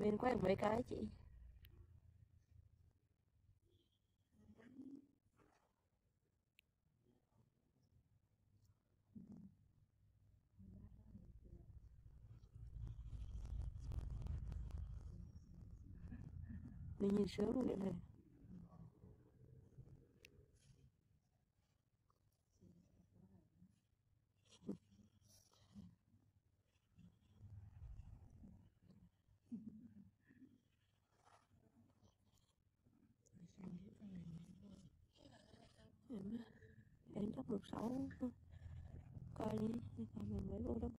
bên quay mấy cái chị. Mình nhìn sớm luôn đấy này em em chắc được sáu coi đi coi mình mới vô đó.